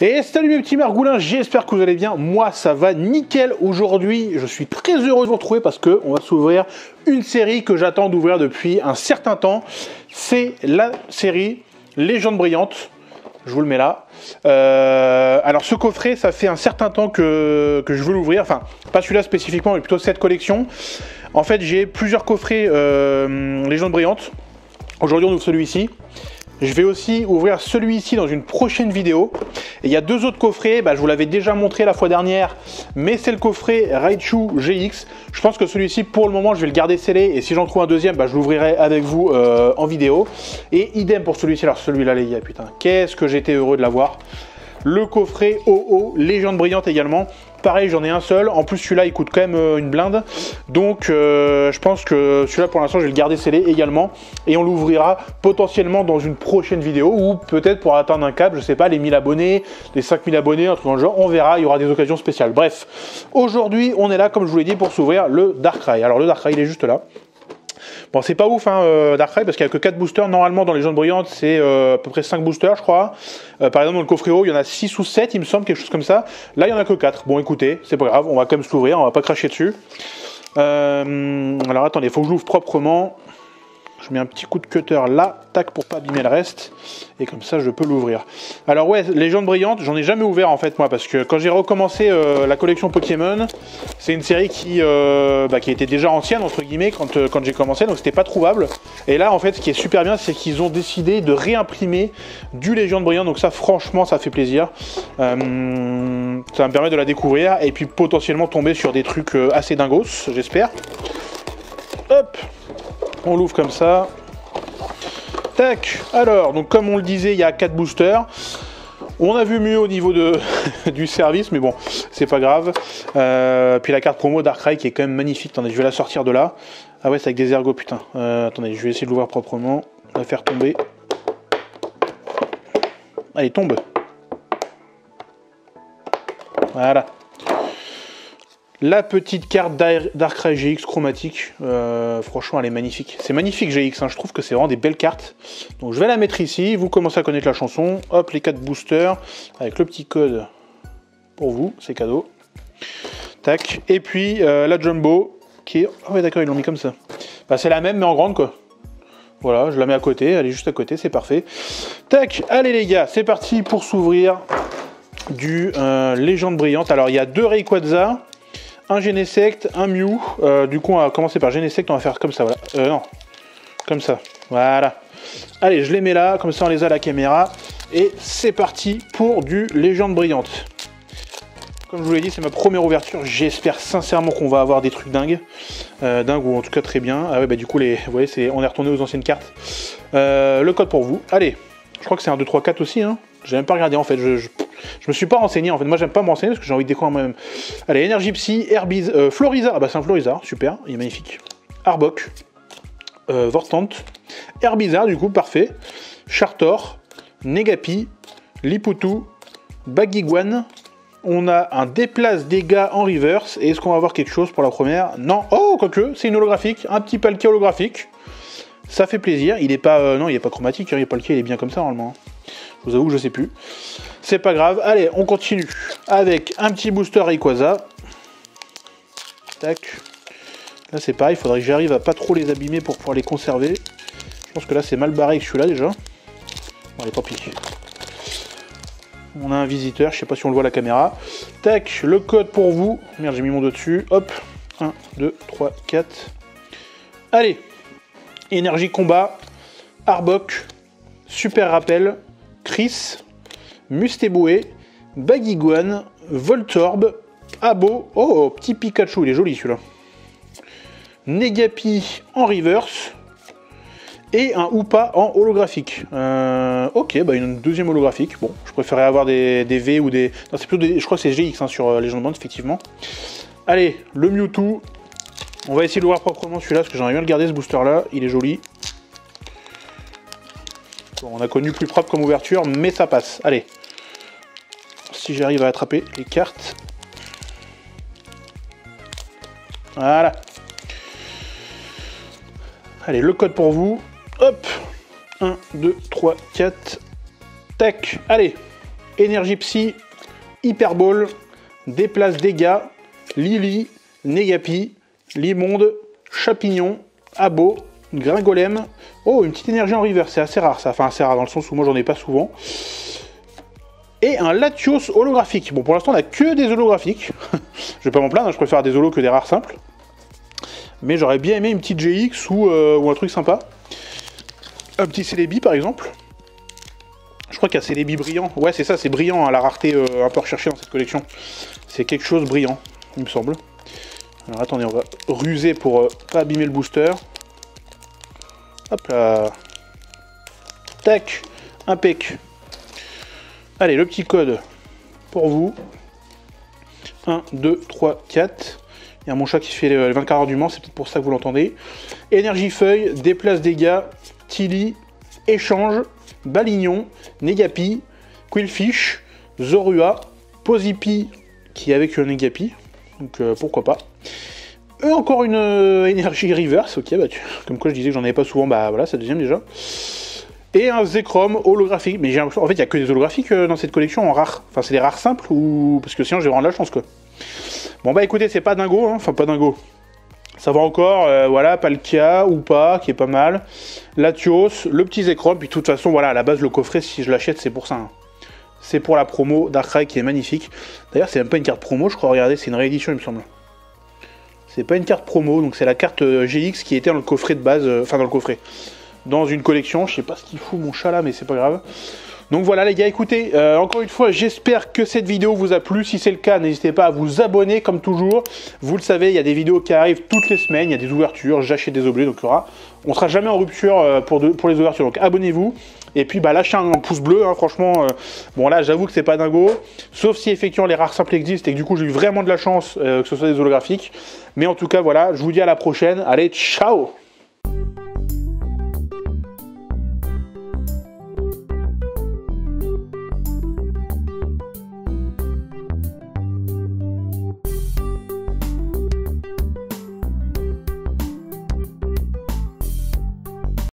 Et salut mes petits margoulins, j'espère que vous allez bien. Moi, ça va nickel. Aujourd'hui, je suis très heureux de vous retrouver parce que on va s'ouvrir une série que j'attends d'ouvrir depuis un certain temps. C'est la série Légende brillante. Je vous le mets là. Euh, alors ce coffret, ça fait un certain temps que, que je veux l'ouvrir. Enfin, pas celui-là spécifiquement, mais plutôt cette collection. En fait, j'ai plusieurs coffrets euh, Légende brillante. Aujourd'hui, on ouvre celui-ci. Je vais aussi ouvrir celui-ci dans une prochaine vidéo. Il y a deux autres coffrets, bah, je vous l'avais déjà montré la fois dernière, mais c'est le coffret Raichu GX. Je pense que celui-ci, pour le moment, je vais le garder scellé. Et si j'en trouve un deuxième, bah, je l'ouvrirai avec vous euh, en vidéo. Et idem pour celui-ci. Alors celui-là, les gars, putain, qu'est-ce que j'étais heureux de l'avoir. Le coffret OO, légende brillante également. Pareil, j'en ai un seul. En plus, celui-là, il coûte quand même euh, une blinde. Donc, euh, je pense que celui-là, pour l'instant, je vais le garder scellé également. Et on l'ouvrira potentiellement dans une prochaine vidéo ou peut-être pour atteindre un cap, je sais pas, les 1000 abonnés, les 5000 abonnés, un truc dans le genre. On verra, il y aura des occasions spéciales. Bref, aujourd'hui, on est là, comme je vous l'ai dit, pour s'ouvrir le Darkrai. Alors, le Darkrai, il est juste là. Bon, c'est pas ouf, hein, euh, Darkrai, parce qu'il n'y a que 4 boosters. Normalement, dans les zones brillantes, c'est euh, à peu près 5 boosters, je crois. Euh, par exemple, dans le coffret haut, il y en a 6 ou 7, il me semble, quelque chose comme ça. Là, il y en a que 4. Bon, écoutez, c'est pas grave, on va quand même se l'ouvrir, on va pas cracher dessus. alors, attendez, faut que je l'ouvre proprement. Je mets un petit coup de cutter là, tac, pour pas abîmer le reste. Et comme ça, je peux l'ouvrir. Alors ouais, Légende Brillante, j'en ai jamais ouvert en fait moi, parce que quand j'ai recommencé euh, la collection Pokémon, c'est une série qui, euh, bah, était déjà ancienne, entre guillemets, quand, euh, quand j'ai commencé, donc c'était pas trouvable. Et là, en fait, ce qui est super bien, c'est qu'ils ont décidé de réimprimer du Légende Brillante, donc ça, franchement, ça fait plaisir. ça me permet de la découvrir, et puis potentiellement tomber sur des trucs assez dingos, j'espère. Hop on l'ouvre comme ça. Tac Alors, donc comme on le disait, il y a 4 boosters. On a vu mieux au niveau du service, mais bon, c'est pas grave. Euh, puis la carte promo Darkrai qui est quand même magnifique. Attendez, je vais la sortir de là. Ah ouais, c'est avec des ergots, putain. Euh, attendez, je vais essayer de l'ouvrir proprement. Va faire tomber. Allez, tombe. Voilà. La petite carte Darkrai GX chromatique, euh, franchement elle est magnifique. C'est magnifique GX, hein. je trouve que c'est vraiment des belles cartes. Donc je vais la mettre ici, vous commencez à connaître la chanson. Hop, les 4 boosters, avec le petit code pour vous, c'est cadeau. Tac, et puis euh, la Jumbo, qui est... Ah ouais d'accord, ils l'ont mis comme ça. Bah, c'est la même mais en grande quoi. Voilà, je la mets à côté, elle est juste à côté, c'est parfait. Tac, allez les gars, c'est parti pour s'ouvrir du euh, Légende Brillante. Alors il y a deux Rayquaza, un Genesect, un Mew. Euh, du coup, on va commencer par Genesect, on va faire comme ça, voilà. Euh, non, comme ça, voilà. Allez, je les mets là, comme ça on les a à la caméra. Et c'est parti pour du Légende Brillante. Comme je vous l'ai dit, c'est ma première ouverture. J'espère sincèrement qu'on va avoir des trucs dingues. Euh, dingues ou en tout cas très bien. Ah ouais, bah du coup, les, vous voyez, on est retourné aux anciennes cartes. le code pour vous. Allez, je crois que c'est un 2, 3, 4 aussi. Hein. J'ai même pas regardé en fait. je, je me suis pas renseigné en fait. Moi j'aime pas me renseigner parce que j'ai envie de découvrir moi-même. Allez, Energy Psy, Herbiz, euh, Floriza. Ah bah c'est un Floriza, super, il est magnifique. Arbok, euh, Vortant, du coup, parfait. Chartor, Negapi, Liputu, Bagiguan. On a un déplace dégâts en reverse. Et est-ce qu'on va avoir quelque chose pour la première? Non. Oh, quoique, c'est une holographique. Un petit palquet holographique. Ça fait plaisir. Il est pas. Euh, non, il est pas chromatique. Hein. Il est palquet, il est bien comme ça normalement. Je vous avoue, je sais plus. C'est pas grave. Allez, on continue avec un petit booster Rayquaza. Tac. Là, c'est pareil. Il faudrait que j'arrive à pas trop les abîmer pour pouvoir les conserver. Je pense que là, c'est mal barré que celui-là déjà. Bon, allez, tant pis. On a un visiteur. Je sais pas si on le voit à la caméra. Tac, le code pour vous. Merde, j'ai mis mon dos dessus. Hop. 1, 2, 3, 4. Allez. Énergie combat. Arbok. Super rappel. Chris. Mustéboué, Bagiguan, Voltorb, Abo, oh, petit Pikachu, il est joli celui-là. Negapi en reverse et un Oupa en holographique. Euh, ok, bah une deuxième holographique. Bon, je préférais avoir des, V ou des. Non, c'est plutôt des. Je crois que c'est GX hein, sur euh, les Band, effectivement. Allez, le Mewtwo. On va essayer de le voir proprement celui-là parce que j'aimerais bien le garder ce booster là. Il est joli on a connu plus propre comme ouverture, mais ça passe. Allez. Si j'arrive à attraper les cartes. Voilà. Allez, le code pour vous. Hop 1, 2, 3, 4. Tac. Allez. Énergie Psy, Hyperball, Déplace Dégâts, Lily, Négapi, Limonde, Chapignon, Abo, Gringolem. Oh, une petite énergie en river, c'est assez rare ça. Enfin, assez rare dans le sens où moi j'en ai pas souvent. Et un Latios holographique. Bon, pour l'instant, on a que des holographiques. je vais pas m'en plaindre, hein, je préfère des holos que des rares simples. Mais j'aurais bien aimé une petite GX ou, euh, ou un truc sympa. Un petit Celebi par exemple. Je crois qu'il y a Celebi brillant. Ouais, c'est ça, c'est brillant, hein, la rareté euh, un peu recherchée dans cette collection. C'est quelque chose brillant, il me semble. Alors attendez, on va ruser pour euh, pas abîmer le booster. Hop là. Tac. Impec. Allez, le petit code pour vous. 1, 2, 3, 4. Il y a mon chat qui fait les 24 heures du Mans, c'est peut-être pour ça que vous l'entendez. Énergie feuille, déplace dégâts, Tilly, échange, Balignon, Negapi, Quillfish, Zorua, Posipi, qui est avec un Negapi, donc euh, pourquoi pas. Et encore une euh, énergie reverse, ok, bah, comme quoi je disais que j'en avais pas souvent, bah voilà, c'est deuxième déjà. Et un Zekrom holographique, mais j'ai en fait il n'y a que des holographiques euh, dans cette collection en rare. Enfin c'est des rares simples ou. Parce que sinon je vais rendre la chance quoi. Bon bah écoutez, c'est pas dingo, hein. enfin pas dingo. Ça va encore, euh, voilà, Palkia ou pas, qui est pas mal. Latios, le petit Zekrom, puis de toute façon, voilà, à la base, le coffret, si je l'achète, c'est pour ça. Hein. C'est pour la promo Darkrai qui est magnifique. D'ailleurs, c'est même pas une carte promo, je crois, regardez, c'est une réédition, il me semble. C'est pas une carte promo, donc c'est la carte euh, GX qui était dans le coffret de base, euh, enfin dans le coffret. Dans une collection, je sais pas ce qu'il fout mon chat là, mais c'est pas grave. Donc voilà les gars, écoutez, euh, encore une fois, j'espère que cette vidéo vous a plu. Si c'est le cas, n'hésitez pas à vous abonner comme toujours. Vous le savez, il y a des vidéos qui arrivent toutes les semaines, il y a des ouvertures, j'achète des objets, donc il y. On sera jamais en rupture euh, pour, pour les ouvertures, donc abonnez-vous. Et puis bah lâchez un pouce bleu, hein, franchement. Euh, bon là, j'avoue que c'est pas dingo. Sauf si effectivement les rares simples existent et que du coup j'ai eu vraiment de la chance que ce soit des holographiques. Mais en tout cas, voilà, je vous dis à la prochaine. Allez, ciao